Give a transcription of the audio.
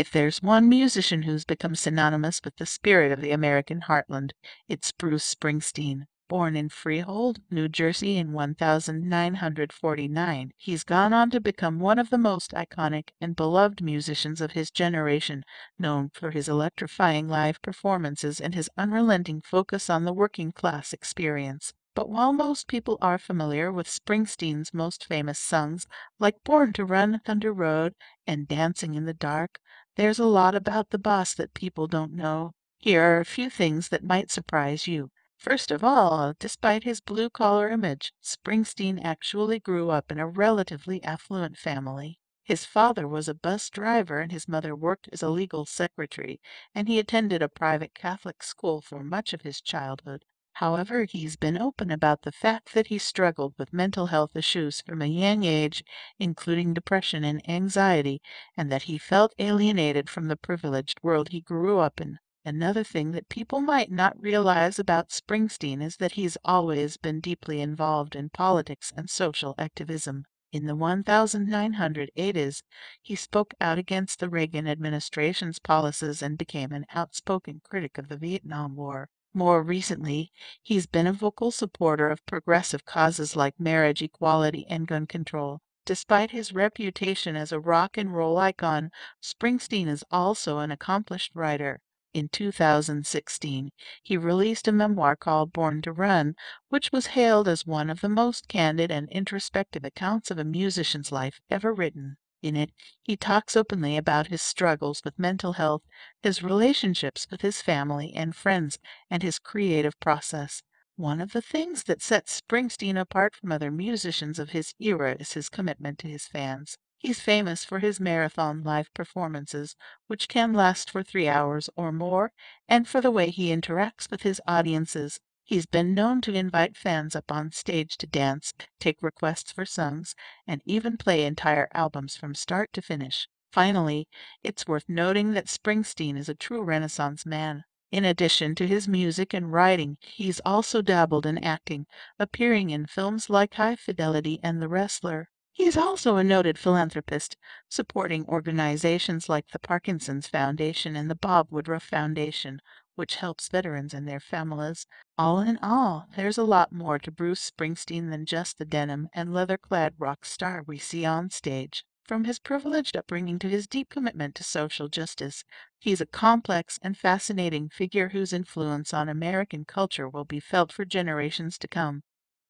If there's one musician who's become synonymous with the spirit of the American heartland, it's Bruce Springsteen. Born in Freehold, New Jersey in 1949, he's gone on to become one of the most iconic and beloved musicians of his generation, known for his electrifying live performances and his unrelenting focus on the working class experience. But while most people are familiar with Springsteen's most famous songs, like Born to Run Thunder Road and Dancing in the Dark, there's a lot about the boss that people don't know. Here are a few things that might surprise you. First of all, despite his blue collar image, Springsteen actually grew up in a relatively affluent family. His father was a bus driver and his mother worked as a legal secretary, and he attended a private Catholic school for much of his childhood. However, he's been open about the fact that he struggled with mental health issues from a young age, including depression and anxiety, and that he felt alienated from the privileged world he grew up in. Another thing that people might not realize about Springsteen is that he's always been deeply involved in politics and social activism. In the 1980s, he spoke out against the Reagan administration's policies and became an outspoken critic of the Vietnam War. More recently, he's been a vocal supporter of progressive causes like marriage equality and gun control. Despite his reputation as a rock and roll icon, Springsteen is also an accomplished writer. In 2016, he released a memoir called Born to Run, which was hailed as one of the most candid and introspective accounts of a musician's life ever written. In it, he talks openly about his struggles with mental health, his relationships with his family and friends, and his creative process. One of the things that sets Springsteen apart from other musicians of his era is his commitment to his fans. He's famous for his marathon live performances, which can last for three hours or more, and for the way he interacts with his audiences. He's been known to invite fans up on stage to dance, take requests for songs, and even play entire albums from start to finish. Finally, it's worth noting that Springsteen is a true Renaissance man. In addition to his music and writing, he's also dabbled in acting, appearing in films like High Fidelity and The Wrestler. He's also a noted philanthropist, supporting organizations like the Parkinson's Foundation and the Bob Woodruff Foundation, which helps veterans and their families. All in all, there's a lot more to Bruce Springsteen than just the denim and leather clad rock star we see on stage. From his privileged upbringing to his deep commitment to social justice, he's a complex and fascinating figure whose influence on American culture will be felt for generations to come.